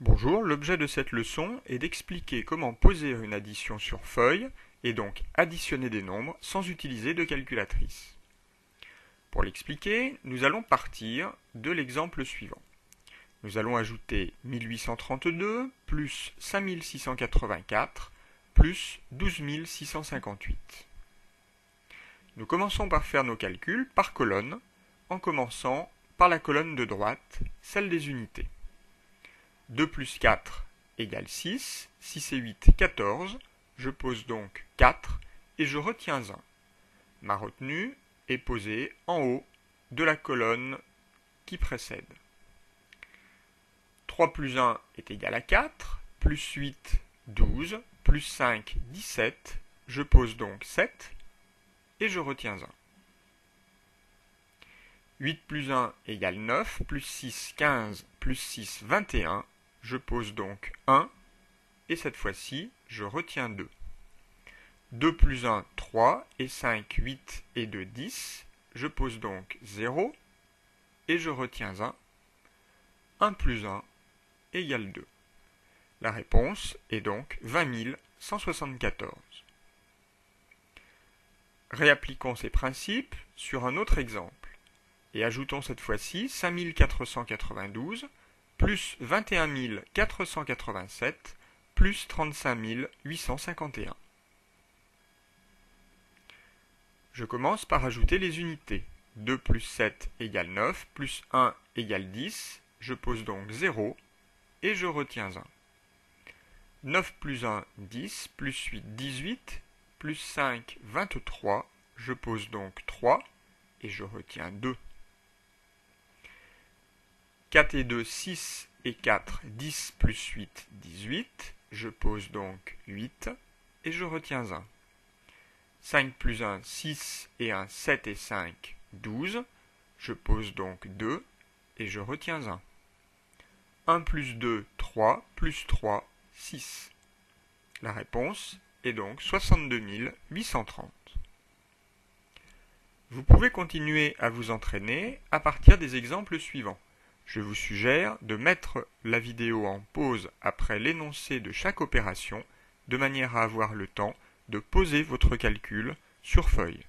Bonjour, l'objet de cette leçon est d'expliquer comment poser une addition sur feuille et donc additionner des nombres sans utiliser de calculatrice. Pour l'expliquer, nous allons partir de l'exemple suivant. Nous allons ajouter 1832 plus 5684 plus 12658. Nous commençons par faire nos calculs par colonne, en commençant par la colonne de droite, celle des unités. 2 plus 4 égale 6, 6 et 8, 14, je pose donc 4 et je retiens 1. Ma retenue est posée en haut de la colonne qui précède. 3 plus 1 est égal à 4, plus 8, 12, plus 5, 17, je pose donc 7 et je retiens 1. 8 plus 1 égale 9, plus 6, 15, plus 6, 21. Je pose donc 1, et cette fois-ci, je retiens 2. 2 plus 1, 3, et 5, 8, et 2, 10. Je pose donc 0, et je retiens 1. 1 plus 1 égale 2. La réponse est donc 20 174. Réappliquons ces principes sur un autre exemple et ajoutons cette fois-ci 5492 plus 21 487 plus 35 851. Je commence par ajouter les unités. 2 plus 7 égale 9, plus 1 égale 10. Je pose donc 0 et je retiens 1. 9 plus 1, 10, plus 8, 18, plus 5, 23. Je pose donc 3 et je retiens 2. 4 et 2, 6 et 4, 10 plus 8, 18. Je pose donc 8 et je retiens 1. 5 plus 1, 6 et 1, 7 et 5, 12. Je pose donc 2 et je retiens 1. 1 plus 2, 3, plus 3, 6. La réponse est donc 62 830. Vous pouvez continuer à vous entraîner à partir des exemples suivants. Je vous suggère de mettre la vidéo en pause après l'énoncé de chaque opération, de manière à avoir le temps de poser votre calcul sur feuille.